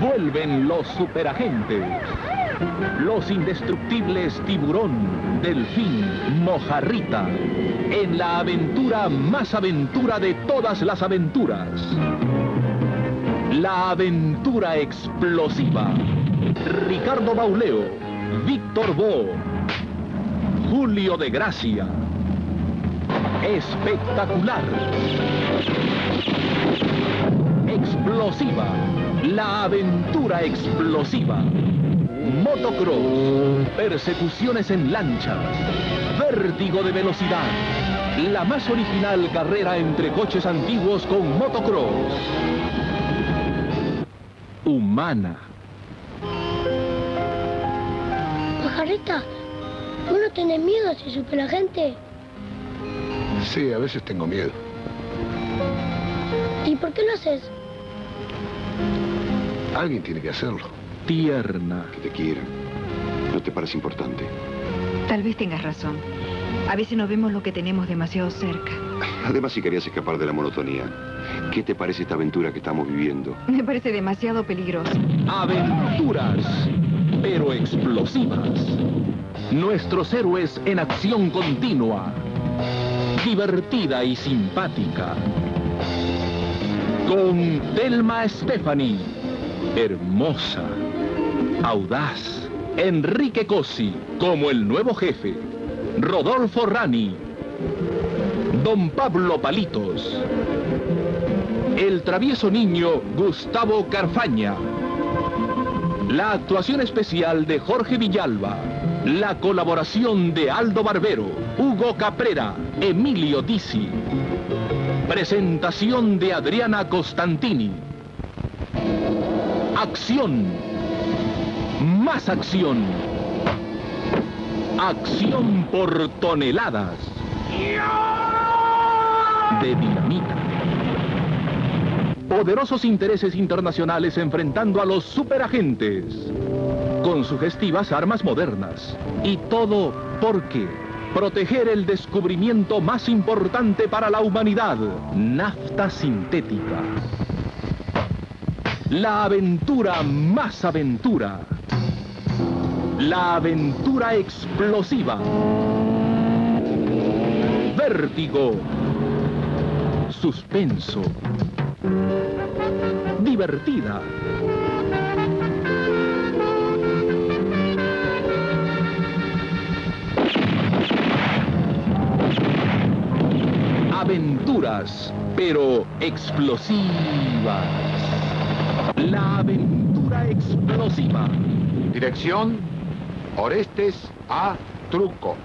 Vuelven los superagentes. Los indestructibles tiburón, delfín, mojarrita. En la aventura más aventura de todas las aventuras. La aventura explosiva. Ricardo Bauleo, Víctor Bo, Julio de Gracia. Espectacular. Explosiva. La aventura explosiva. Motocross. Persecuciones en lanchas. Vértigo de velocidad. La más original carrera entre coches antiguos con motocross. Humana. Pajarita, ¿vos no tenés miedo si supe la gente? Sí, a veces tengo miedo. ¿Y por qué lo haces? Alguien tiene que hacerlo. Tierna. Que te quieran. ¿No te parece importante? Tal vez tengas razón. A veces no vemos lo que tenemos demasiado cerca. Además, si querías escapar de la monotonía, ¿qué te parece esta aventura que estamos viviendo? Me parece demasiado peligroso. Aventuras, pero explosivas. Nuestros héroes en acción continua. Divertida y simpática. Con Delma Stephanie. Hermosa. Audaz. Enrique Cosi como el nuevo jefe. Rodolfo Rani. Don Pablo Palitos. El travieso niño Gustavo Carfaña. La actuación especial de Jorge Villalba. La colaboración de Aldo Barbero, Hugo Caprera, Emilio Dizzi. Presentación de Adriana Costantini. Acción. Más acción. Acción por toneladas. De dinamita. Poderosos intereses internacionales enfrentando a los superagentes. Con sugestivas armas modernas. Y todo porque proteger el descubrimiento más importante para la humanidad, nafta sintética. La aventura más aventura. La aventura explosiva. Vértigo. Suspenso. Divertida. Aventuras, pero explosivas. La aventura explosiva. Dirección, Orestes A. Truco.